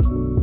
you